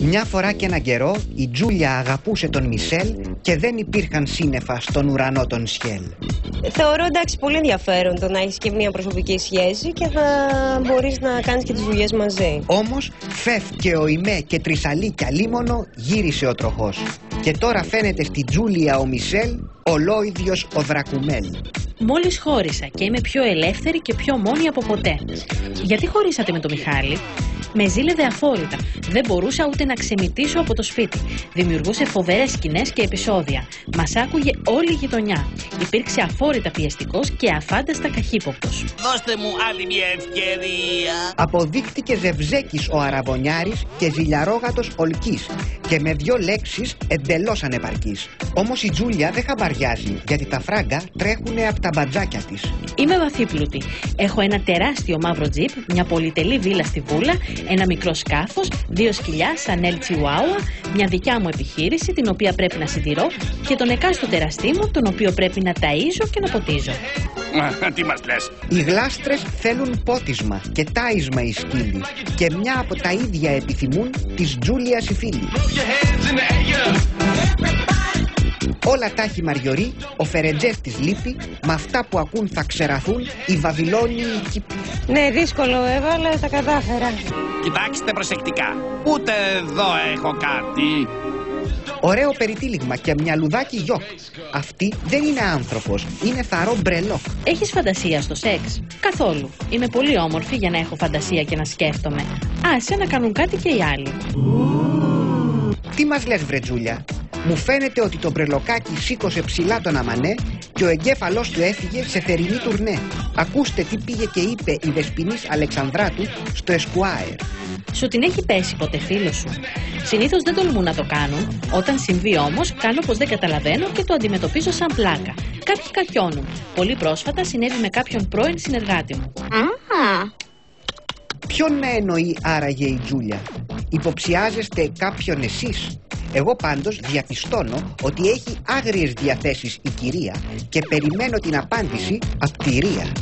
Μια φορά και έναν καιρό η Τζούλια αγαπούσε τον Μισελ και δεν υπήρχαν σύννεφα στον ουρανό των Σιέλ. Θεωρώ εντάξει πολύ ενδιαφέρον το να έχεις και μια προσωπική σχέση και θα μπορείς να κάνεις και τις δουλειές μαζί. Όμως φεύ και ο Ιμέ και τρισαλίκια λίμωνο γύρισε ο τροχός. Και τώρα φαίνεται στη Τζούλια ο Μισελ ολόιδιος ο Δρακουμέλ. Μόλις χώρισα και είμαι πιο ελεύθερη και πιο μόνη από ποτέ. Γιατί χωρίσατε με τον Μιχάλη; Με ζήλευε αφόρητα. Δεν μπορούσα ούτε να ξεμητήσω από το σπίτι. Δημιουργούσε φοβερές σκηνές και επεισόδια. Μας άκουγε όλη η γειτονιά. Υπήρξε αφόρητα πιεστικός και αφάνταστα καχύποπτος. Δώστε μου άλλη μια ευκαιρία. Αποδείχτηκε Ζευζέκης ο Αραβωνιάρης και Ζηλιαρόγατος Ολκής και με δυο λέξεις εντελώς ανεπαρκής. Όμως η Τζούλια δεν χαμπαριάζει γιατί τα φράγκα τρέχουνε από τα μπατζάκια της. Είμαι βαθύπλουτη. Έχω ένα τεράστιο μαύρο τζιπ, μια πολυτελή βίλα στη Βούλα, ένα μικρό σκάφος, δύο σκυλιά σαν El Chihuahua, μια δικιά μου επιχείρηση την οποία πρέπει να συντηρώ και τον εκάστοτε εραστή μου τον οποίο πρέπει να ταΐζω και να ποτίζω. Μα, Τι μας λες; Οι γλάστρες θέλουν πότισμα και τάισμα οι σκύλοι και μια από τα ίδια επιθυμούν της Τζούλιας οι φίλοι. Όλα τα έχει Μαριωρή, ο Φερετζές της λείπει, με αυτά που ακούν θα ξεραθούν οι Βαβυλώνιοι οι κήποι. Ναι, δύσκολο βέβαια, αλλά τα κατάφερα. Κοιτάξτε προσεκτικά. Ούτε εδώ έχω κάτι. Ωραίο περιτύλιγμα και μια λουδάκι γιοκ. Αυτή δεν είναι άνθρωπος, είναι θαρό μπρελόκ. Έχεις φαντασία στο σεξ; Καθόλου. Είμαι πολύ όμορφη για να έχω φαντασία και να σκέφτομαι. Άσε να κάνουν κάτι και οι άλλοι. Τι μας λες βρε Τζούλια, μου φαίνεται ότι το μπρελοκάκι σήκωσε ψηλά τον αμανέ και ο εγκέφαλός του έφυγε σε θερινή τουρνέ. Ακούστε τι πήγε και είπε η Δεσποινής Αλεξανδράτου στο Esquire. Σου την έχει πέσει ποτέ φίλο σου. Συνήθως δεν τολμούν να το κάνουν. Όταν συμβεί όμως, κάνω πως δεν καταλαβαίνω και το αντιμετωπίζω σαν πλάκα. Κάποιοι κακιώνουν. Πολύ πρόσφατα συνέβη με κάποιον πρώην συνεργάτη μου. Ποιον να εννοεί άραγε η Τζούλια; Υποψιάζεστε κάποιον εσείς; Εγώ πάντως διαπιστώνω ότι έχει άγριες διαθέσεις η κυρία και περιμένω την απάντηση από τη Ρία.